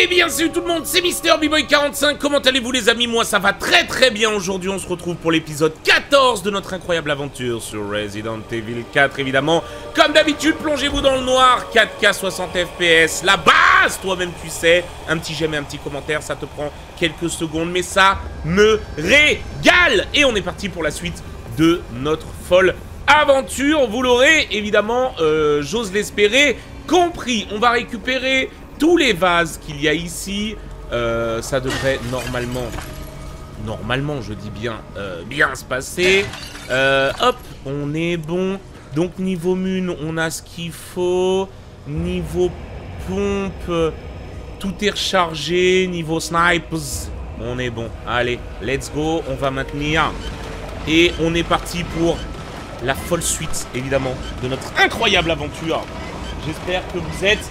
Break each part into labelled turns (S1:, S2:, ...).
S1: Eh bien salut tout le monde, c'est Mister boy 45 comment allez-vous les amis? Moi ça va très très bien. Aujourd'hui, on se retrouve pour l'épisode 14 de notre incroyable aventure sur Resident Evil 4 évidemment. Comme d'habitude, plongez-vous dans le noir, 4K 60 FPS, la base! Toi-même tu sais. Un petit j'aime et un petit commentaire, ça te prend quelques secondes, mais ça me régale! Et on est parti pour la suite de notre folle aventure, vous l'aurez évidemment, euh, j'ose l'espérer, compris. On va récupérer tous les vases qu'il y a ici. Euh, ça devrait normalement, normalement je dis bien, euh, bien se passer. Euh, hop, on est bon. Donc niveau mune, on a ce qu'il faut. Niveau pompe, tout est rechargé. Niveau snipes, on est bon. Allez, let's go, on va maintenir. Et on est parti pour la folle suite, évidemment, de notre incroyable aventure. J'espère que vous êtes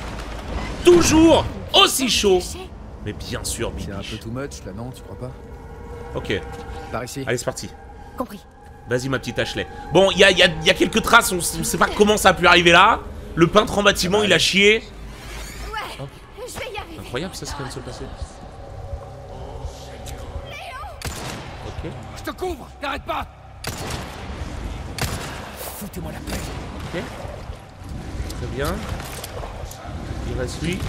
S1: toujours aussi chaud. Mais bien sûr,
S2: C'est un peu too much là, non Tu crois pas?
S1: Ok,
S2: Par ici.
S1: allez, c'est parti.
S3: Compris.
S1: Vas-y, ma petite Ashley. Bon, il y a, y a- y a quelques traces, on, on sait pas comment ça a pu arriver là. Le peintre en bâtiment, il a chié.
S3: Ouais, je vais y arriver.
S1: Incroyable, ça, ce qui vient de se passer. Ok,
S2: Je te couvre pas Foutez-moi la paix
S1: ok. Très bien. Il reste lui.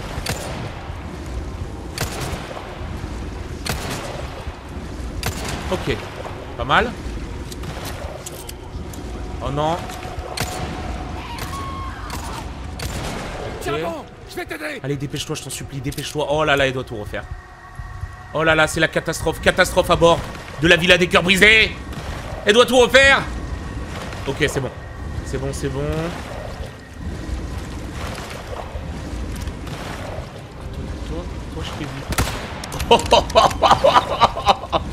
S1: Ok, pas mal. Oh non.
S2: Tiens
S1: Ok.
S2: bon Je vais t'aider
S1: Allez, dépêche-toi, je t'en supplie, dépêche-toi. Oh là là, elle doit tout refaire. Oh là là, c'est la catastrophe. Catastrophe à bord de la villa des cœurs brisés. Elle doit tout refaire. Ok, c'est bon. C'est bon, c'est bon. Je t'ai.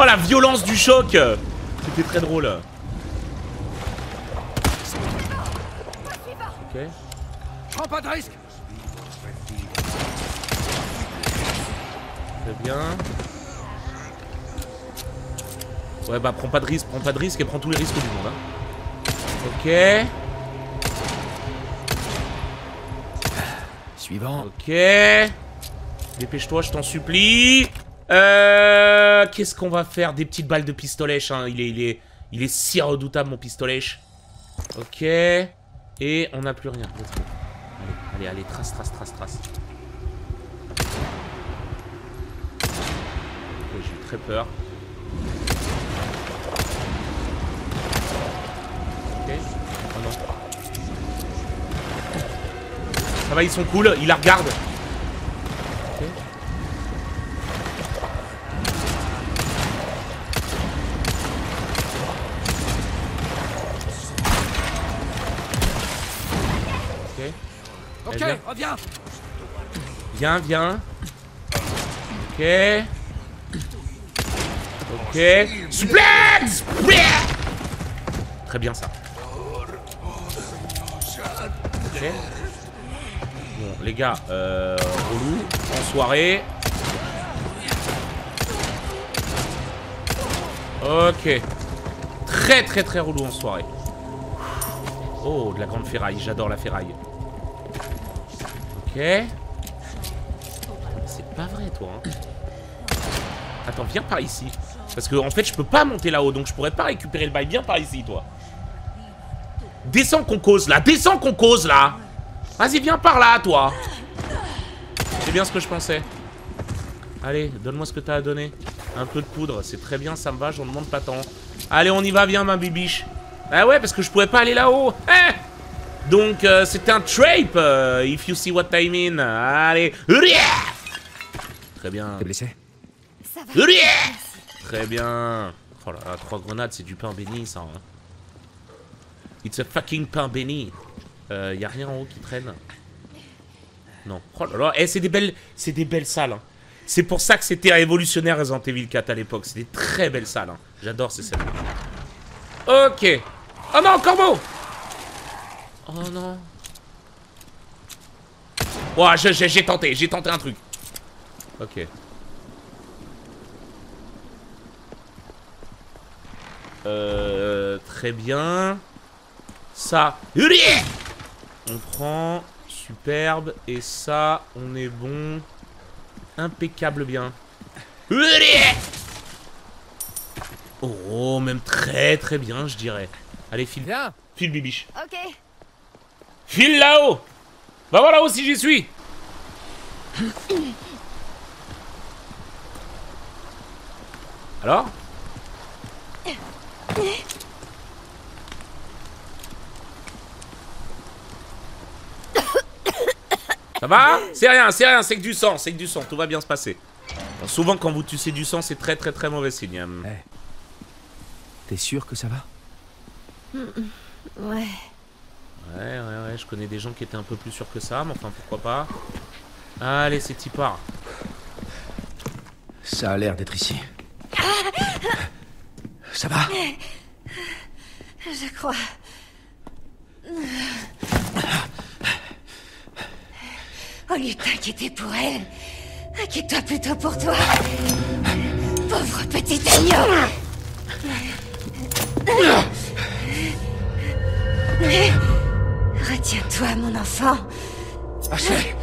S1: Oh la violence du choc C'était très drôle. Ok.
S2: Prends pas de risque
S1: Très bien. Ouais, bah prends pas de risque, prends pas de risque et prends tous les risques du monde. Hein. Ok,
S2: Suivant.
S1: ok. Dépêche-toi, je t'en supplie. Euh, qu'est-ce qu'on va faire? Des petites balles de pistolet, hein. Il est, il est, il est si redoutable mon pistolet. Ok. Et on n'a plus rien. Allez, allez, allez, trace, trace, trace, trace. Ok, j'ai eu très peur. Ok. Oh non. Ça va, ils sont cool. Ils la regardent. Viens, viens. Ok. Ok. Suplex Très bien ça. Ok. Bon, les gars, euh, relou, en soirée. Ok. Très très très relou en soirée. Oh, de la grande ferraille, j'adore la ferraille. Ok. Pas vrai, toi. hein. Attends, viens par ici. Parce que, en fait, je peux pas monter là-haut, donc je pourrais pas récupérer le bail. Viens par ici, toi. Descends qu'on cause, là. Descends qu'on cause, là. Vas-y, viens par là, toi. C'est bien ce que je pensais. Allez, donne-moi ce que t'as à donner. Un peu de poudre, c'est très bien, ça me va, j'en demande pas tant. Allez, on y va, viens, ma bibiche. Ah ouais, parce que je pouvais pas aller là-haut. Hein donc, euh, c'est un trape, euh, if you see what I mean. Allez. Très bien.
S2: T'es blessé
S3: Ça va.
S1: Très bien. Oh là là, trois grenades, c'est du pain béni, ça. hein. It's a fucking pain béni. Euh, y a rien en haut qui traîne. Non. Oh là là, eh, c'est des belles, c'est des belles salles. hein. C'est pour ça que c'était révolutionnaire Resident Evil 4 à l'époque. C'est des très belles salles. hein. J'adore ces salles. Ok. Oh non, corbeau Oh non. Je- j'ai tenté, j'ai tenté un truc. Ok. Euh, très bien. Ça. On prend. Superbe. Et ça, on est bon. Impeccable bien. Oh, même très très bien, je dirais. Allez, file.
S2: Viens
S1: File, bibiche.
S3: Ok.
S1: File là-haut Va voir là-haut si j'y suis Alors Ça va C'est rien, c'est rien, c'est que du sang, c'est que du sang, tout va bien se passer. Alors, souvent quand vous tussez du sang, c'est très très très mauvais signe. hein.
S2: T'es sûr que ça va?
S3: Ouais.
S1: Ouais, ouais, ouais, je connais des gens qui étaient un peu plus sûrs que ça, mais enfin pourquoi pas. Allez, c'est y part.
S2: Ça a l'air d'être ici. Ça va
S3: Je crois. Au lieu de t'inquiéter pour elle, inquiète-toi plutôt pour toi. Pauvre petit agneau. Retiens-toi, mon enfant.
S2: Ashley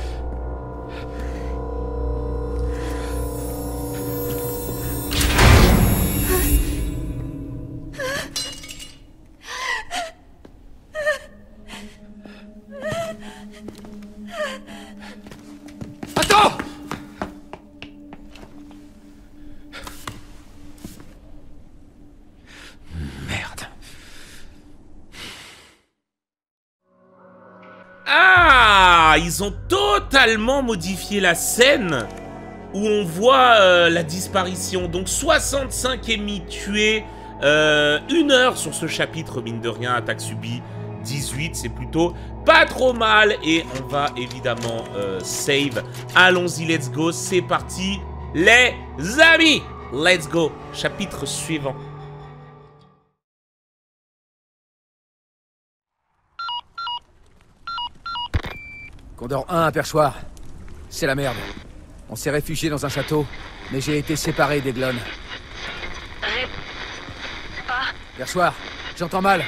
S1: Ah Ils ont totalement modifié la scène où on voit euh, la disparition. Donc 65 ennemis tués, euh, une heure sur ce chapitre, mine de rien, attaque subie. 18, c'est plutôt pas trop mal. Et on va évidemment euh, save. Allons-y, let's go, c'est parti. Les amis, let's go. Chapitre suivant.
S2: Condor 1 à Perchoir. C'est la merde. On s'est réfugié dans un château, mais j'ai été séparé des glonnes. Perchoir, j'entends mal.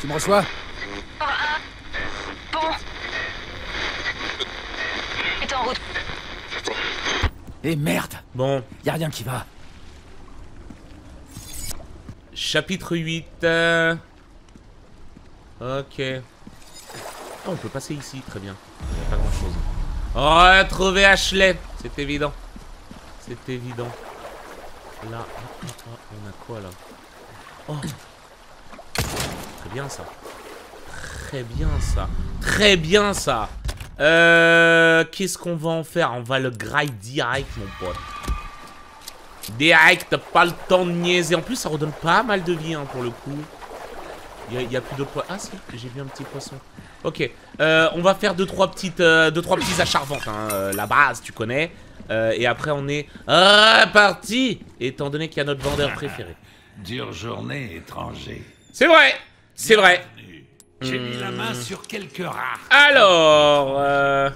S2: Tu me reçois?
S4: Bon. Est en route.
S2: Eh merde
S1: Bon,
S2: Y a rien qui va.
S1: Chapitre 8. euh, Ok. Ah, on peut passer ici, très bien. N'y grand chose. Oh, trouver Ashley C'est évident. C'est évident. Là, on a quoi là? Oh Très bien ça. Très bien ça. Très bien ça. Euh. Qu'est-ce qu'on va en faire? On va le grind direct, mon pote. Direct, pas le temps de niaiser. En plus, ça redonne pas mal de vie hein, pour le coup. Il y, a plus de poissons. Ah si, j'ai vu un petit poisson. Ok, euh, on va faire deux trois petites, euh, deux trois petits achats reventes. Hein. Euh, la base, tu connais. Euh, et après, on est reparti. Étant donné qu'il y a notre vendeur préféré.
S5: Dure journée, étranger.
S1: C'est vrai, c'est vrai.
S5: J'ai mis la main sur quelques rares.
S1: Alors,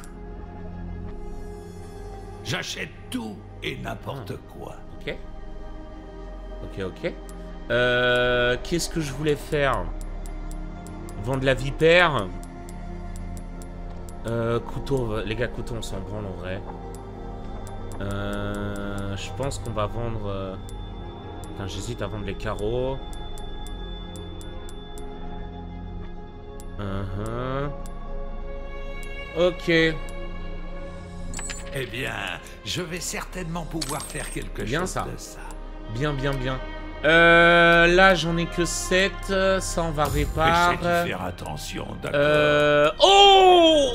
S5: J'achète tout et n'importe quoi.
S1: ok, ok, ok. Qu'est-ce que je voulais faire? Vendre la vipère? Euh, couteau, les gars, couteau, on s'en branle en vrai. Euh, je pense qu'on va vendre. euh, Putain, j'hésite à vendre les carreaux. Uh-huh. Ok.
S5: Eh bien, je vais certainement pouvoir faire quelque
S1: Bien
S5: chose
S1: ça.
S5: de ça.
S1: Bien, bien, bien. Euh, là, j'en ai que 7. Ça, on va réparer.
S5: faire attention, d'accord
S1: Euh... Oh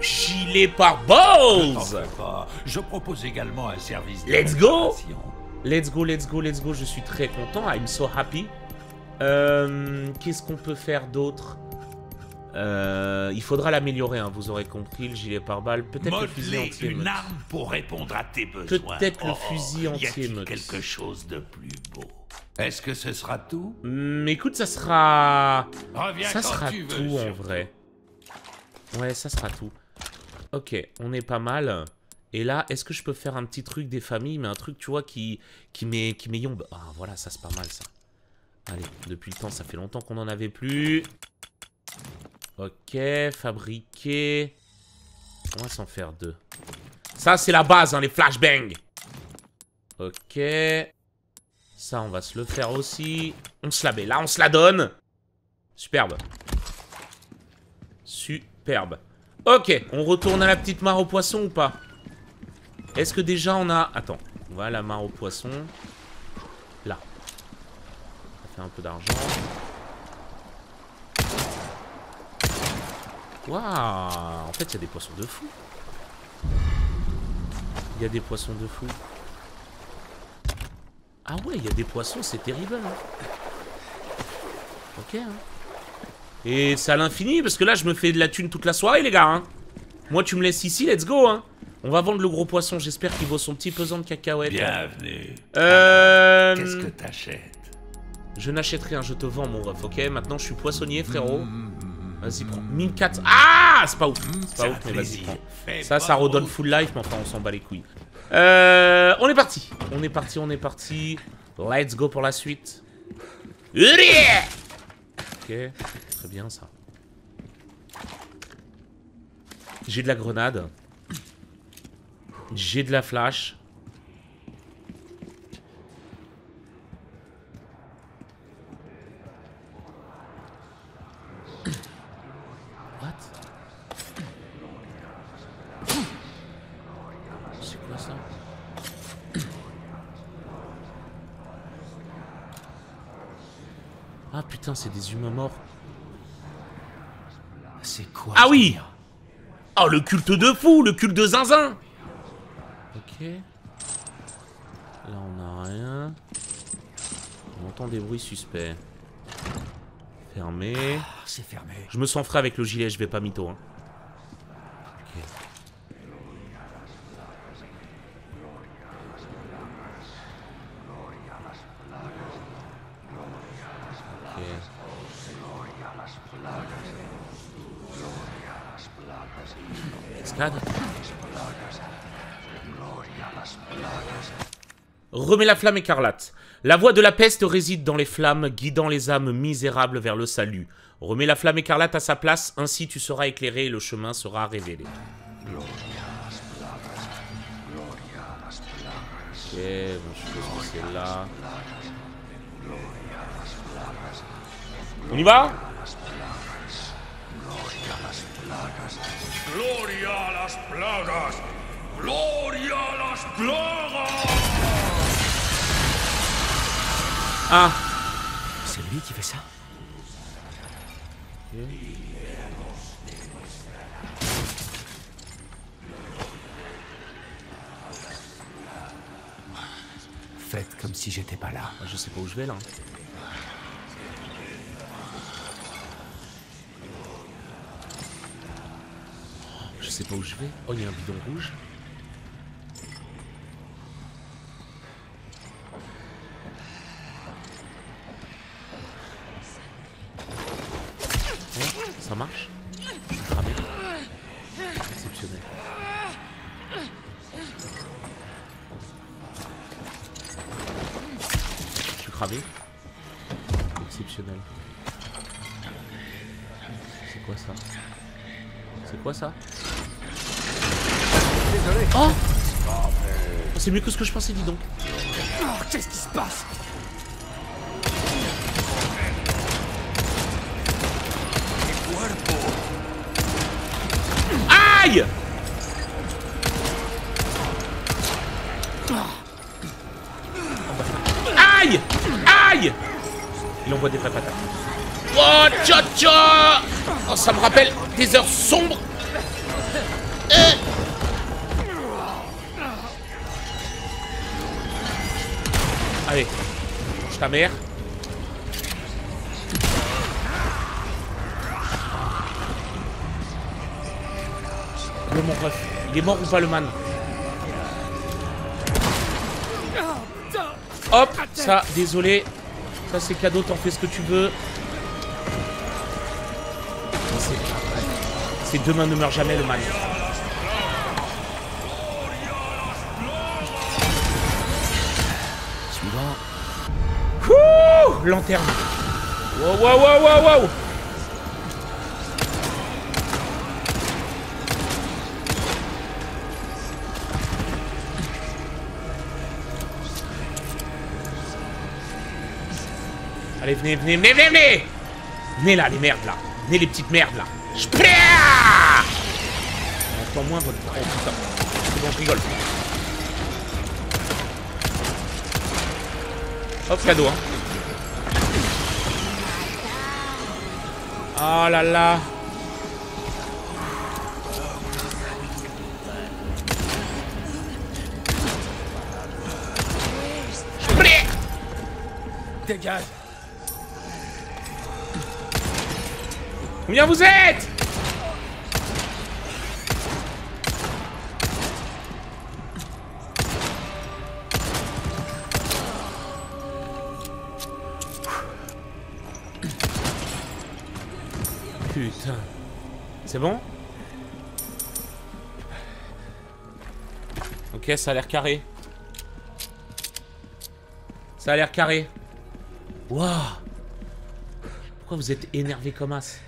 S1: Gilet par balls.
S5: Je propose également un service
S1: Let's go. Let's go, let's go, let's go. Je suis très content. I'm so happy. Euh, Qu'est-ce qu'on peut faire d'autre? Euh, Il faudra l'améliorer, hein, vous aurez compris. Le gilet par balles. Peut-être le fusil entier.
S5: une arme pour répondre à tes besoins.
S1: Peut-être le
S5: Oh,
S1: fusil
S5: y
S1: entier,
S5: a-t-il
S1: meute.
S5: quelque chose de plus beau? Est-ce que ce sera tout?
S1: Hum, écoute, ça sera...
S5: Reviens
S1: Ça sera
S5: veux,
S1: tout en vrai. Ouais, ça sera tout. Ok, on est pas mal. Et là, est-ce que je peux faire un petit truc des familles, mais un truc, tu vois, qui, qui met, qui met yombe? Ah, voilà, ça c'est pas mal, ça. Allez, depuis le temps, ça fait longtemps qu'on en avait plus. Ok, fabriquer. On va s'en faire deux. Ça, c'est la base, hein, les flashbangs. Ok. Ça, on va se le faire aussi. On se la met. Là, on se la donne. Superbe. Superbe. Ok, on retourne à la petite mare aux poissons ou pas Est-ce que déjà on a... Attends, on va à la mare aux poissons. Là. Ça fait un peu d'argent. Waouh En fait, il y a des poissons de fou. Il y a des poissons de fou. Ah ouais, il y a des poissons, c'est terrible. Hein. Ok. Hein. Et c'est à l'infini, parce que là, je me fais de la thune toute la soirée, les gars. Hein. Moi, tu me laisses ici, let's go. Hein. On va vendre le gros poisson, j'espère qu'il vaut son petit pesant de cacahuètes.
S5: Bienvenue.
S1: Euh...
S5: Qu'est-ce que t'achètes?
S1: Je n'achète rien, je te vends, mon ref, ok? Maintenant, je suis poissonnier, frérot. Vas-y, prends. 1400. Ah C'est pas ouf. C'est pas ouf, mais vas-y, prends. Ça, ça redonne full life, mais enfin, on s'en bat les couilles. Euh, on est parti. On est parti, on est parti. Let's go pour la suite. Ok, bien ça. J'ai de la grenade. J'ai de la flash. Ah putain, c'est des humains morts. Ah oui Oh, le culte de fou, le culte de zinzin Ok. Là, on a rien. On entend des bruits suspects. Fermé.
S2: Ah, c'est fermé.
S1: Je me sens frais avec le gilet, je vais pas mytho. Hein. La flamme écarlate. La voie de la peste réside dans les flammes, guidant les âmes misérables vers le salut. Remets la flamme écarlate à sa place, ainsi tu seras éclairé et le chemin sera révélé. On y va? Ah
S2: C'est lui qui fait ça Faites comme si j'étais pas là.
S1: Je sais pas où je vais là. Je sais pas où je vais. Oh, il y a un bidon rouge. Oh, ça marche Je suis cramé. Exceptionnel. Je suis cramé. Exceptionnel. C'est quoi ça? C'est quoi ça?
S2: Désolé.
S1: Oh C'est mieux que ce que je pensais, dis donc.
S2: Oh, qu'est-ce qui se passe?
S1: Ça me rappelle des heures sombres. Allez, je ta mère. Le mon ref. Il est mort ou pas le man? Hop, ça, désolé. Ça c'est cadeau, t'en fais ce que tu veux. c'est Demain ne meurt jamais le mal.
S2: Suivant.
S1: Lanterne. Wow, wow, wow, wow, wow Allez, venez, venez, venez, venez, venez Venez là, les merdes, là Venez, les petites merdes, là Je Entend moins votre... Oh, putain. C'est bon, rigole. Hop, cadeau, hein. Oh là là
S2: Dégage
S1: Combien vous êtes C'est bon Ok, ça a l'air carré. Ça a l'air carré. Waouh Pourquoi vous êtes énervé comme as?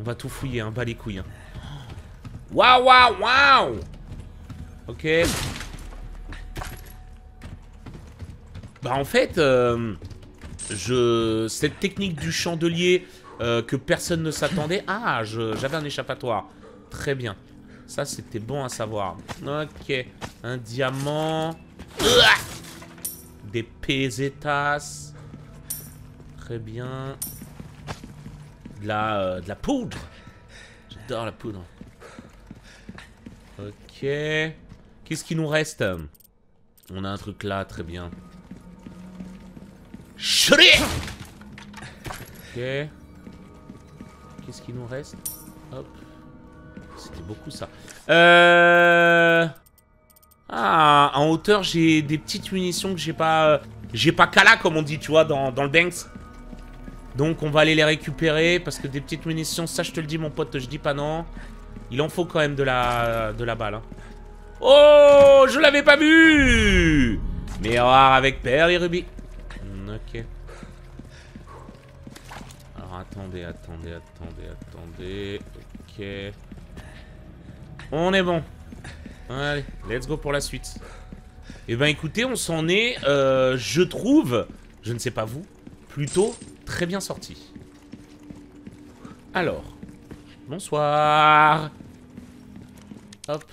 S1: On va tout fouiller, hein, bas les couilles. Hein. Waouh, waouh, waouh Ok. Bah en fait, euh, je cette technique du chandelier euh, que personne ne s'attendait... Ah, j'avais un échappatoire. Très bien. Ça, c'était bon à savoir. Ok. Un diamant. Des pesetas. Très bien. De la, euh, de la poudre. J'adore la poudre. Ok. Qu'est-ce qui nous reste? On a un truc là, très bien. Ok. Qu'est-ce qui nous reste. C'était beaucoup ça. Euh... Ah, en hauteur, j'ai des petites munitions que j'ai pas... euh, J'ai pas cala, comme on dit, tu vois, dans, le Banks. Donc, on va aller les récupérer, parce que des petites munitions, ça, je te le dis, mon pote, je dis pas non. Il en faut quand même de la, de la balle. hein. Oh, je l'avais pas vu Miroir avec perles et. Hmm, Ok. Attendez, attendez, attendez, attendez. Ok. On est bon. Allez, let's go pour la suite. Eh ben écoutez, on s'en est, euh, je trouve, je ne sais pas vous, plutôt très bien sorti. Alors, bonsoir. Hop,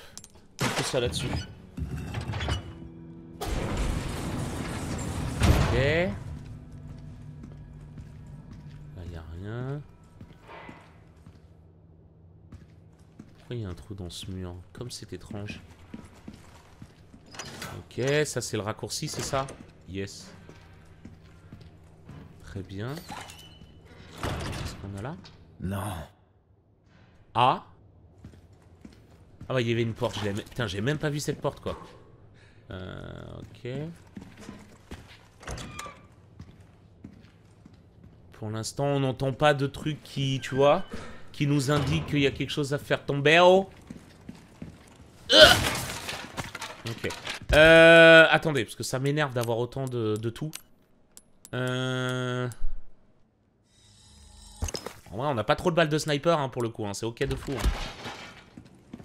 S1: on fait ça là-dessus. Ok. Rien. Pourquoi il y a un trou dans ce mur Comme c'est étrange. Ok, ça c'est le raccourci, c'est ça Yes. Très bien. Qu'est-ce qu'on a là
S2: Non.
S1: Ah Ah bah il y avait une porte, je l'ai... Putain, j'ai même pas vu cette porte, quoi. Euh, ok. Pour l'instant, on n'entend pas de trucs qui, tu vois, qui nous indiquent qu'il y a quelque chose à faire tomber. Oh Ok. Euh, attendez, parce que ça m'énerve d'avoir autant de, de tout. Euh... En vrai, on n'a pas trop de balles de sniper hein, pour le coup, hein, c'est ok de fou. hein.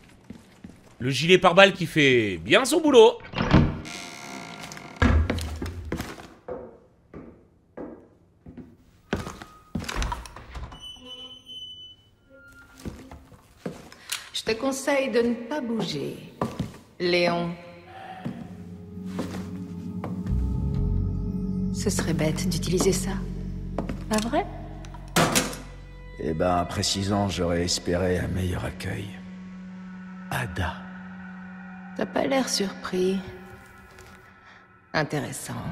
S1: Le gilet pare-balles qui fait bien son boulot.
S3: Conseille de ne pas bouger. Léon. Ce serait bête d'utiliser ça. Pas vrai?
S2: Eh ben, après six ans, j'aurais espéré un meilleur accueil. Ada.
S3: T'as pas l'air surpris. Intéressant.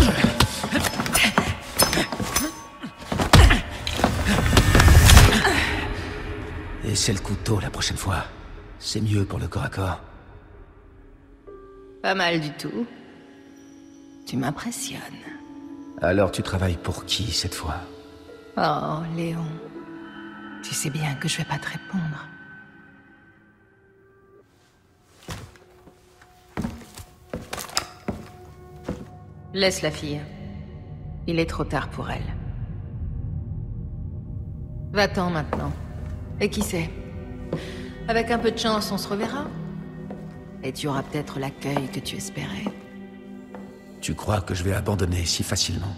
S2: C'est le couteau la prochaine fois. C'est mieux pour le corps à corps.
S3: Pas mal du tout. Tu m'impressionnes.
S2: Alors tu travailles pour qui cette fois?
S3: Oh, Léon. Tu sais bien que je vais pas te répondre. Laisse la fille. Il est trop tard pour elle. Va-t'en maintenant. Et qui sait Avec un peu de chance, on se reverra. Et tu auras peut-être l'accueil que tu espérais.
S2: Tu crois que je vais abandonner si facilement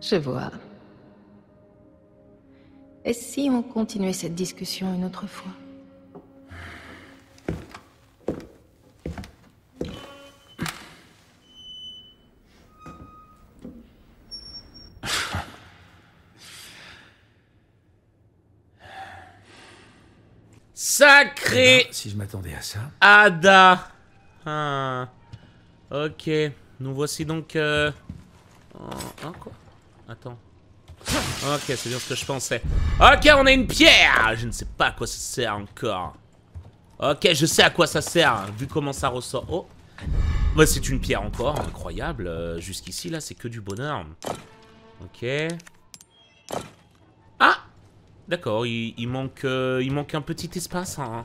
S4: Je vois. Et si on continuait cette discussion une autre fois?
S1: Sacré
S2: Si je m'attendais à ça.
S1: Ada Ah. Ok. Nous voici donc... Euh... Oh, hein, quoi? Attends. Ok, c'est bien ce que je pensais. Ok, on a une pierre Je ne sais pas à quoi ça sert encore. Ok, je sais à quoi ça sert, vu comment ça ressort. Oh bah, C'est une pierre encore, incroyable. Euh, Jusqu'ici, là, c'est que du bonheur. Ok. Ah D'accord, il, manque, euh, il manque un petit espace. Hein.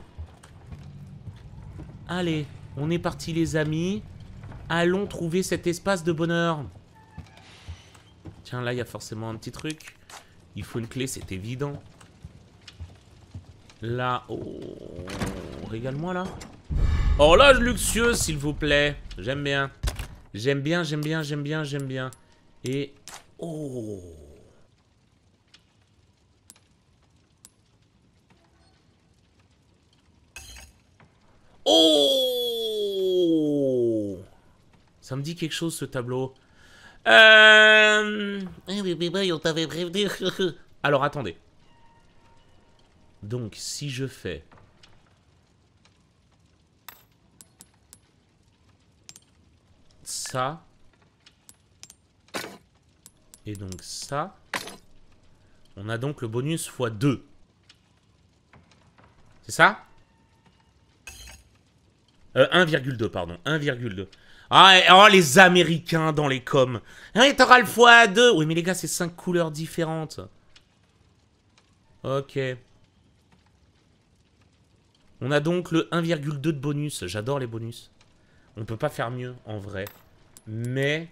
S1: Allez, on est parti les amis. Allons trouver cet espace de bonheur. Tiens, là, il y a forcément un petit truc. Il faut une clé, c'est évident. Là, oh, régale-moi là. Horloge luxueuse, s'il vous plaît. J'aime bien. J'aime bien, j'aime bien, j'aime bien, j'aime bien. Et... Oh Oh Ça me dit quelque chose ce tableau. Euh... Eh on t'avait prévenu. Alors attendez. Donc si je fais... Ça. Et donc ça. On a donc le bonus x2. C'est ça? Euh, 1,2, pardon. 1,2. Ah, oh, les Américains dans les coms. Ah, t'auras le x2. Oui, mais les gars, c'est 5 couleurs différentes. Ok. On a donc le 1,2 de bonus. J'adore les bonus. On peut pas faire mieux, en vrai. Mais...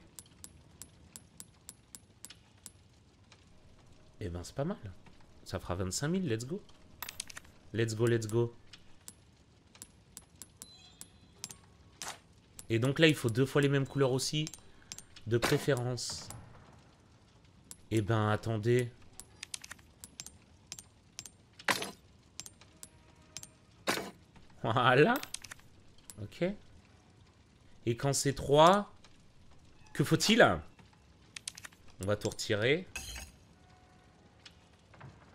S1: Eh ben, c'est pas mal. Ça fera 25 000, let's go. Let's go, let's go. Et donc là, il faut deux fois les mêmes couleurs aussi. De préférence. Eh ben, attendez. Voilà. Ok. Et quand c'est 3, que faut-il? On va tout retirer.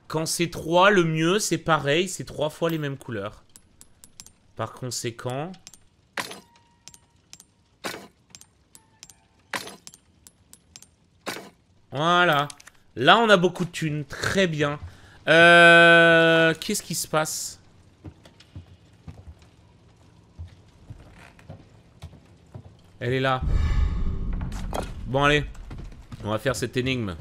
S1: Quand c'est 3, le mieux, c'est pareil, c'est trois fois les mêmes couleurs. Par conséquent... Voilà. Là, on a beaucoup de thunes. Très bien. Euh... Qu'est-ce qui se passe? Elle est là. Bon, allez. On va faire cette énigme.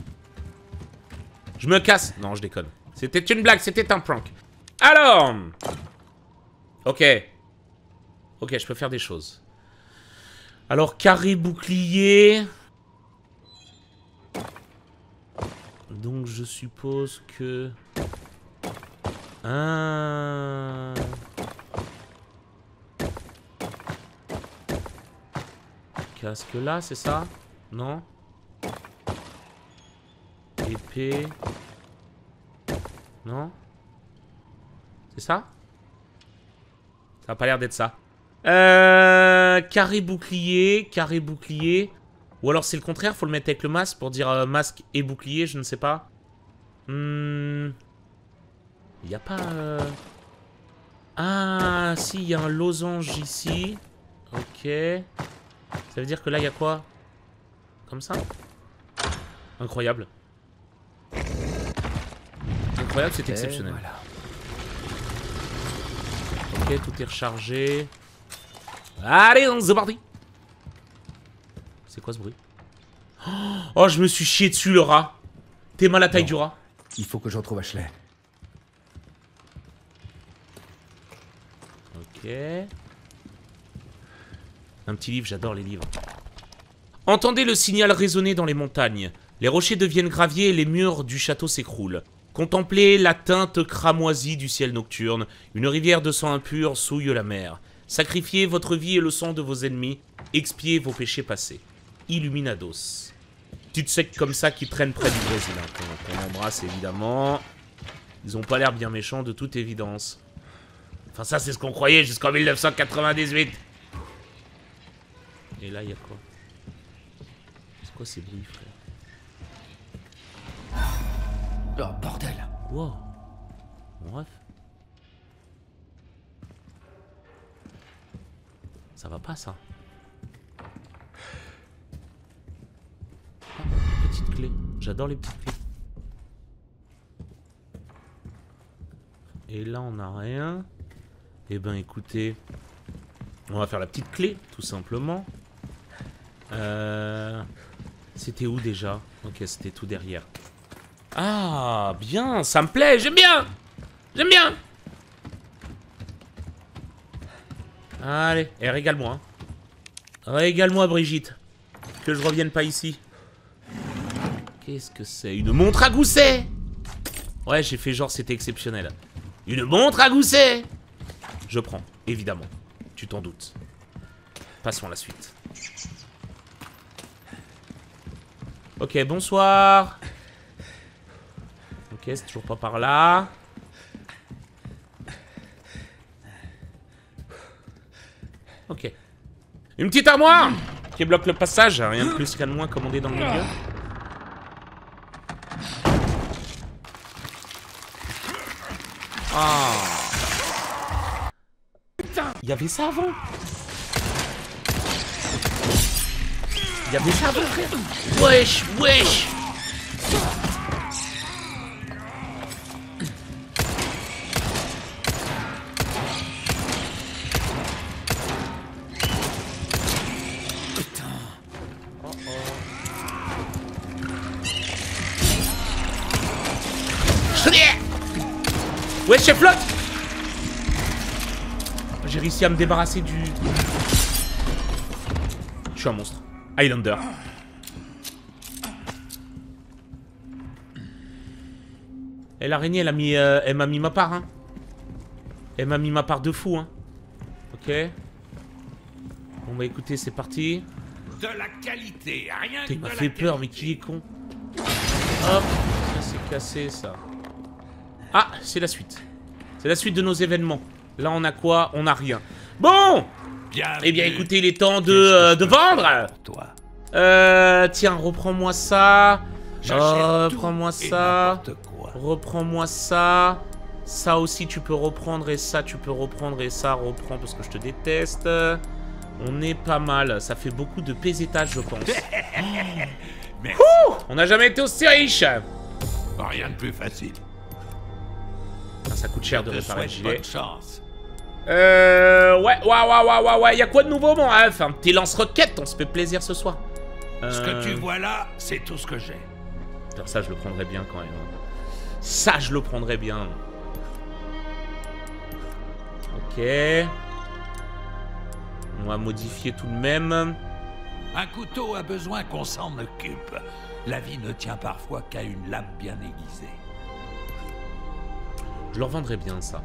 S1: Je me casse. Non, je déconne. C'était une blague, c'était un prank. Alors Ok. Ok, je peux faire des choses. Alors, carré bouclier... Donc je suppose que... Un... Casque là, c'est ça? Non? Épée... Non? C'est ça? Ça a pas l'air d'être ça. Euh, carré bouclier, carré bouclier. Ou alors c'est le contraire, faut le mettre avec le masque pour dire euh, masque et bouclier, je ne sais pas. Hmm. Il n'y a pas... Euh, ah, si, il y a un losange ici. Ok. Ça veut dire que là, il y a quoi? Comme ça? Incroyable. Incroyable, c'est exceptionnel. Ok, tout est rechargé. Allez, on se parti c'est quoi ce bruit? Oh, je me suis chié dessus, le rat. T'es mal la taille du rat.
S2: Il faut que je retrouve Ashley.
S1: Ok. Un petit livre, j'adore les livres. Entendez le signal résonner dans les montagnes. Les rochers deviennent graviers et les murs du château s'écroulent. Contemplez la teinte cramoisie du ciel nocturne. Une rivière de sang impur souille la mer. Sacrifiez votre vie et le sang de vos ennemis. Expiez vos péchés passés. Illuminados. petites sectes comme ça qui traînent près du Brésil, hein, qu'on embrasse évidemment. Ils ont pas l'air bien méchants de toute évidence. Enfin ça c'est ce qu'on croyait jusqu'en 1998. Et là il y a quoi? C'est quoi ces bruits frère?
S2: Oh, bordel
S1: Wow. Bref. Ça va pas ça? Petite clé. J'adore les petites clés. Et là on a rien. Eh ben écoutez. On va faire la petite clé, tout simplement. Euh... C'était où déjà? Ok, c'était tout derrière. Ah, bien, ça me plaît, j'aime bien J'aime bien Allez, et régale-moi. hein. Régale-moi, Brigitte. Que je revienne pas ici. Qu'est-ce que c'est? Une montre à gousset Ouais, j'ai fait genre c'était exceptionnel. Une montre à gousset Je prends, évidemment. Tu t'en doutes. Passons à la suite. Ok, bonsoir. Ok, c'est toujours pas par là. Ok. Une petite armoire qui bloque le passage. Rien de plus qu'à de moins commandé dans le milieu. Ah. Il y avait ça avant. Il y avait ça avant, frère. Wesh, wesh. Réussi à me débarrasser du... Je suis un monstre. Highlander. Et l'araignée, elle a mis, euh, elle m'a mis ma part, hein. Elle m'a mis ma part de fou, hein. Ok. Bon bah écoutez, c'est parti.
S5: De la qualité, rien
S1: Putain, il m'a fait peur, mais qui est con Hop, ça c'est cassé, ça. Ah, c'est la suite. C'est la suite de nos événements. Là, on a quoi? On a rien. Bon
S5: Bienvenue.
S1: Eh bien, écoutez, il est temps de, euh, de vendre
S5: toi?
S1: Euh, tiens, reprends-moi ça. Euh,
S5: tout
S1: Reprends-moi ça. Reprends-moi ça. Ça aussi, tu peux reprendre. Et ça, tu peux reprendre. Et ça, reprends parce que je te déteste. On est pas mal. Ça fait beaucoup de pésétage, je pense.
S5: Merci.
S1: On n'a jamais été aussi riche.
S5: Rien de plus facile.
S1: Ah, ça coûte cher de
S5: Je
S1: réparer le gilet.
S5: bonne chance.
S1: Euh, ouais, ouais, ouais, ouais, ouais, ouais. Y'a quoi de nouveau, mon ref Un petit lance-roquette. On se fait plaisir ce soir.
S5: Ce que
S1: Euh,
S5: tu vois là, c'est tout ce que j'ai.
S1: Ça, je le prendrais bien quand même. hein. Ça, je le prendrais bien. Ok. On va modifier tout de même.
S5: Un couteau a besoin qu'on s'en occupe. La vie ne tient parfois qu'à une lame bien aiguisée.
S1: Je leur vendrais bien ça.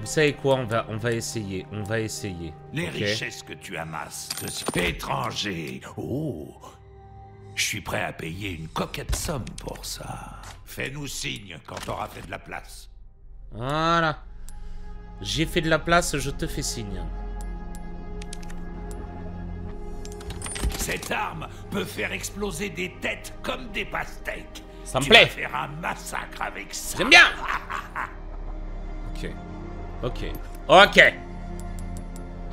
S1: Vous savez quoi On va, on va essayer. On va essayer.
S5: Les richesses que tu amasses de étranger. Oh, je suis prêt à payer une coquette somme pour ça. Fais-nous signe quand t'auras fait de la place.
S1: Voilà. J'ai fait de la place, je te fais signe.
S5: Cette arme peut faire exploser des têtes comme des pastèques.
S1: Ça me
S5: Tu
S1: plaît.
S5: vas faire un massacre avec ça.
S1: J'aime bien Ok. Ok. Ok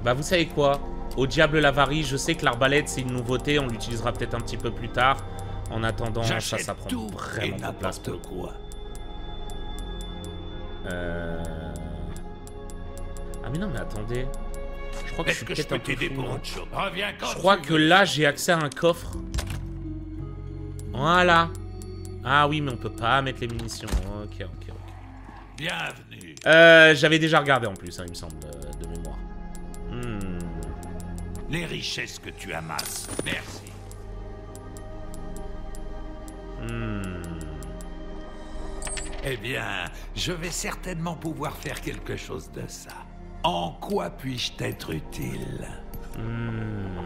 S1: Bah vous savez quoi? Au diable l'avarie, je sais que l'arbalète c'est une nouveauté, on l'utilisera peut-être un petit peu plus tard. En attendant, ça, ça prend
S5: tout
S1: vraiment de place pour le coup.
S5: quoi.
S1: Euh... Ah mais non mais attendez. Je crois que je suis peut-être un peu fou,
S5: quand
S1: Je crois que là j'ai accès à un coffre. Voilà. Ah oui mais on peut pas mettre les munitions. Ok ok.
S5: Bienvenue.
S1: Euh, j'avais déjà regardé en plus, hein, il me semble, euh, de mémoire. Hmm.
S5: Les richesses que tu amasses. Merci.
S1: Hmm.
S5: Eh bien, je vais certainement pouvoir faire quelque chose de ça. En quoi puis-je t'être utile?
S1: Hmm.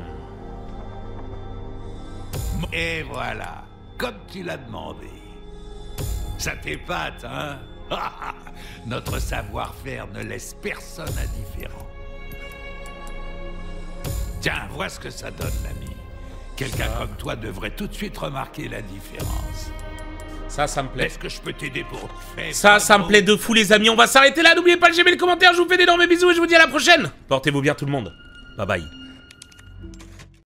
S5: Et voilà, comme tu l'as demandé. Ça t'épate, hein? Notre savoir-faire ne laisse personne indifférent. Tiens, vois ce que ça donne, l'ami. Quelqu'un comme toi devrait tout de suite remarquer la différence.
S1: Ça, ça me plaît.
S5: Est-ce que je peux t'aider pour faire
S1: Ça, ça me plaît de fou, les amis. On va s'arrêter là. N'oubliez pas le j'aime et le commentaire. Je vous fais d'énormes bisous et je vous dis à la prochaine. Portez-vous bien, tout le monde. Bye bye.